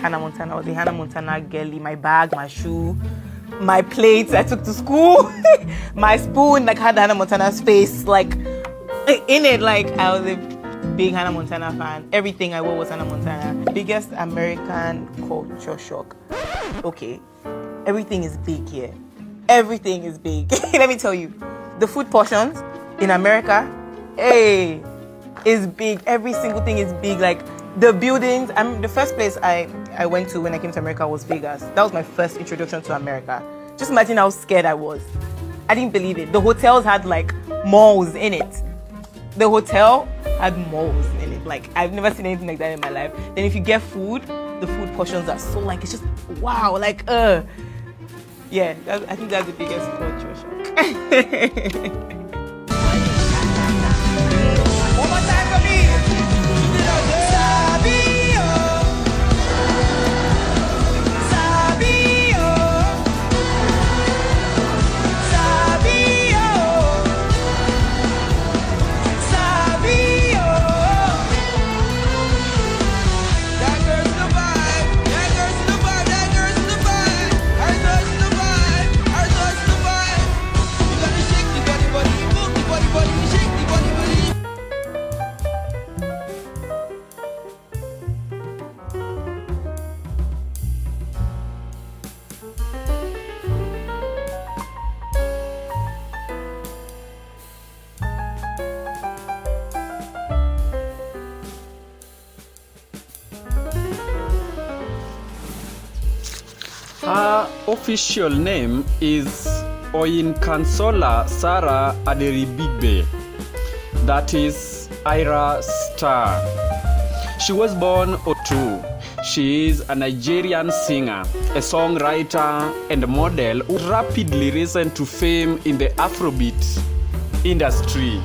Hannah Montana. I was a Hannah Montana girly. My bag, my shoe, my plates I took to school, my spoon like had Hannah Montana's face like in it. Like I was a big Hannah Montana fan. Everything I wore was Hannah Montana. Biggest American culture shock. Okay, everything is big here. Everything is big. Let me tell you, the food portions in America, hey, is big. Every single thing is big. Like the buildings. I'm the first place I I went to when I came to America was Vegas. That was my first introduction to America. Just imagine how scared I was. I didn't believe it. The hotels had like malls in it. The hotel had malls in it. Like I've never seen anything like that in my life. Then if you get food, the food portions are so like it's just wow. Like uh, yeah. That, I think that's the biggest culture shock. official name is Oyinkansola Sarah Aderibigbe. That is Ayra Starr. She was born Otu. She is a Nigerian singer, a songwriter, and model who rapidly risen to fame in the Afrobeat industry.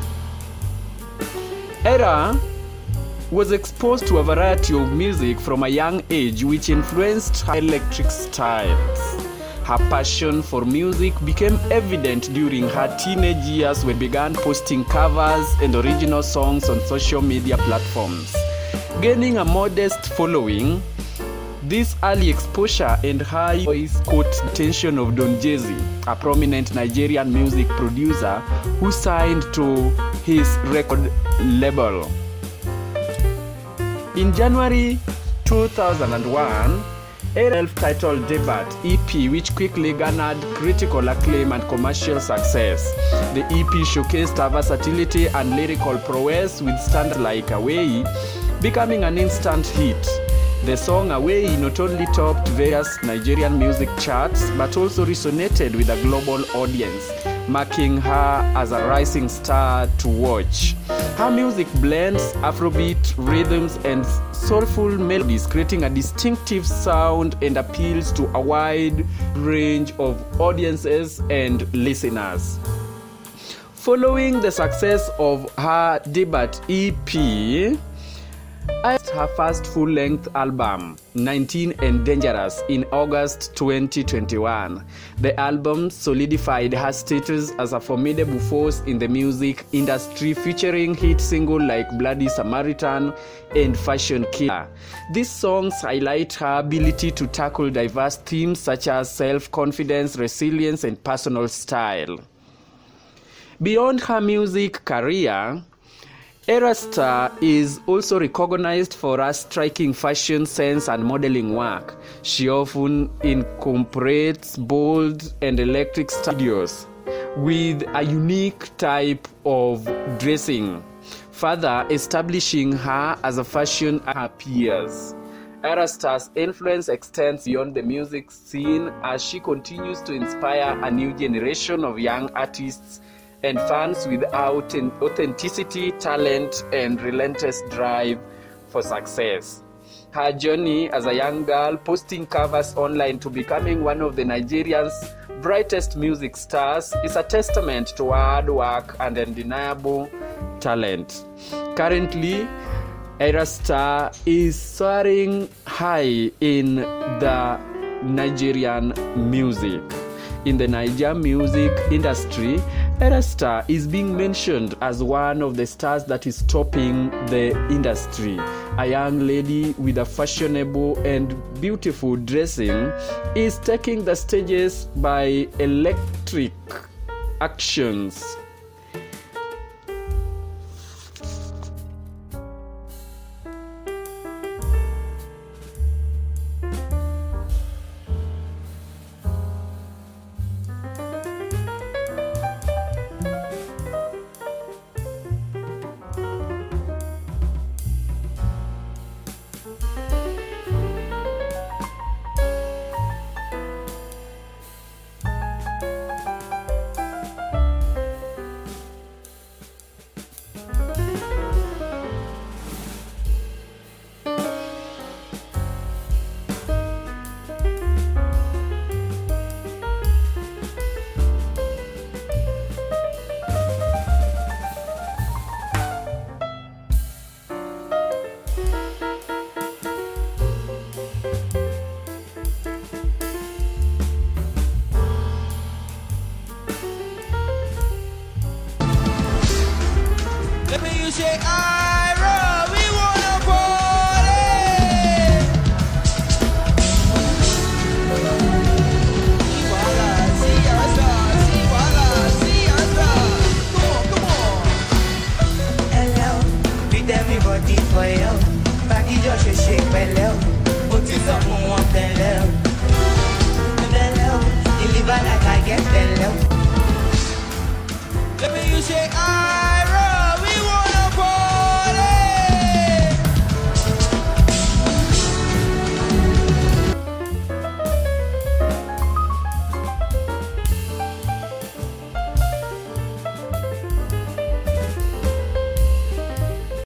Ayra was exposed to a variety of music from a young age which influenced her electric styles. Her passion for music became evident during her teenage years when began posting covers and original songs on social media platforms. Gaining a modest following, this early exposure and high voice caught attention of Don Jazzy, a prominent Nigerian music producer who signed to his record label. In January 2001, a self-titled debut EP which quickly garnered critical acclaim and commercial success. The EP showcased her versatility and lyrical prowess with standards like Away, becoming an instant hit. The song Away not only topped various Nigerian music charts but also resonated with a global audience, marking her as a rising star to watch. Her music blends Afrobeat rhythms and soulful melodies, creating a distinctive sound and appeals to a wide range of audiences and listeners. Following the success of her debut EP, her first full length album, 19 and Dangerous, in August 2021. The album solidified her status as a formidable force in the music industry, featuring hit singles like Bloody Samaritan and Fashion Killer. These songs highlight her ability to tackle diverse themes such as self confidence, resilience, and personal style. Beyond her music career, Ayra Starr is also recognized for her striking fashion sense and modeling work. She often incorporates bold and electric studios with a unique type of dressing, further establishing her as a fashion her peers. Ayra Starr's influence extends beyond the music scene as she continues to inspire a new generation of young artists and fans without authenticity, talent, and relentless drive for success. Her journey as a young girl, posting covers online to becoming one of the Nigerians' brightest music stars, is a testament to hard work and undeniable talent. Currently, Ayra Starr is soaring high in the Nigerian music. In the Nigerian music industry, Ayra Starr is being mentioned as one of the stars that is topping the industry. A young lady with a fashionable and beautiful dressing is taking the stages by electric actions.